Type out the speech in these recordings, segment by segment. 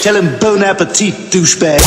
Tell him bon appetit, douchebag.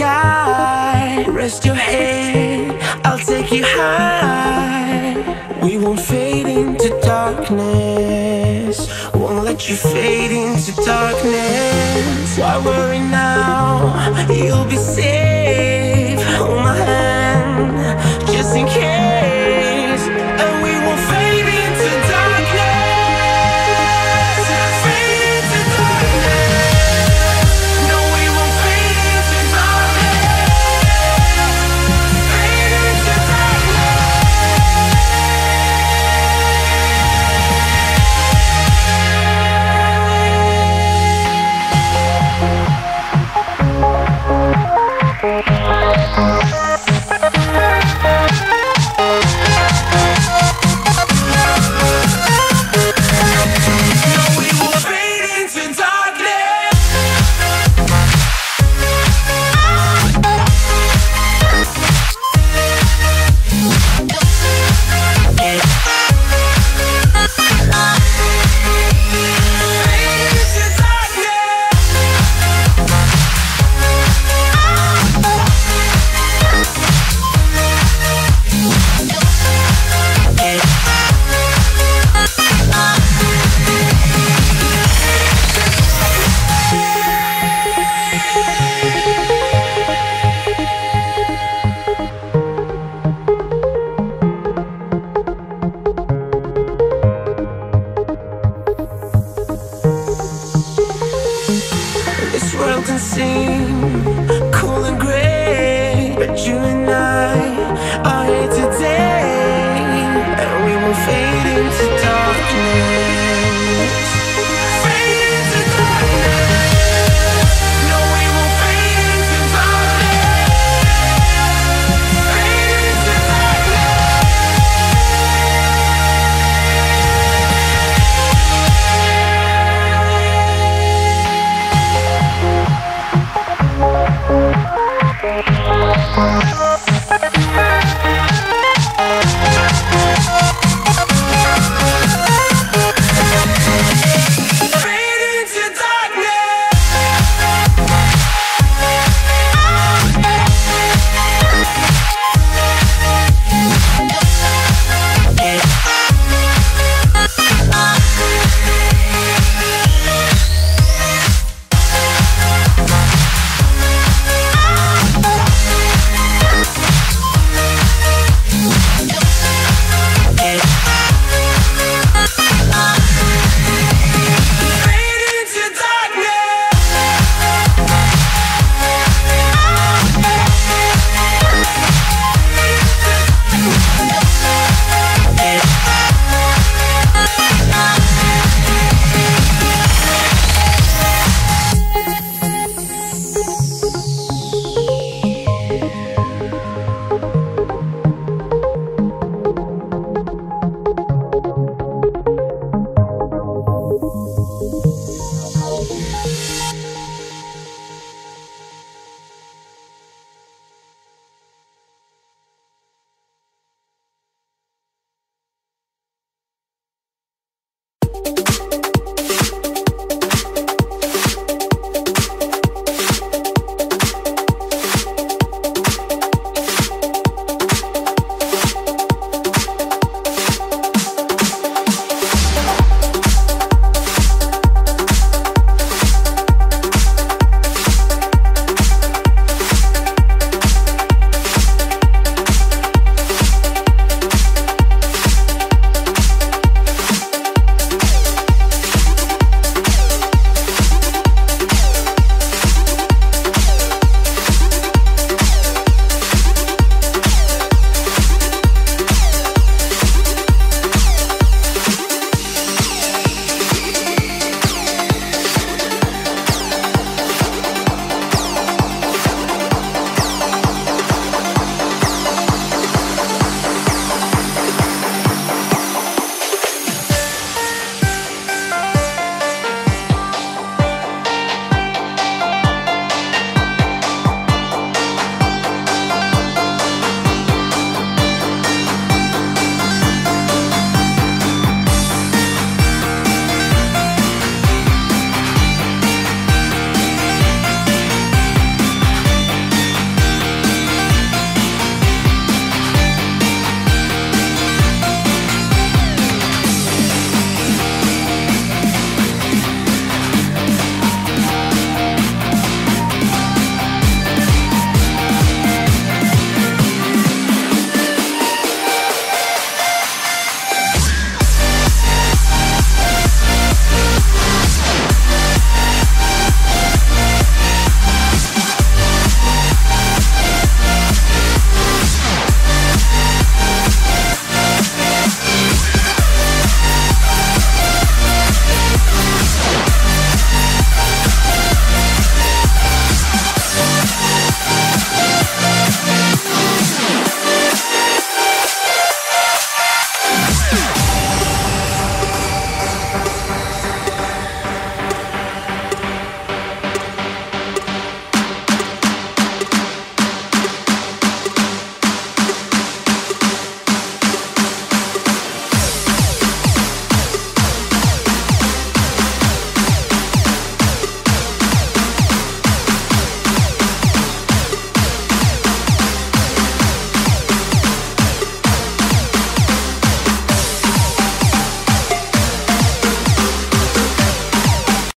Rest your head, I'll take you high. We won't fade into darkness. Won't let you fade into darkness. Why worry now? You'll be safe. Hold my hand, just in case. world can seem cool and gray, but you and I.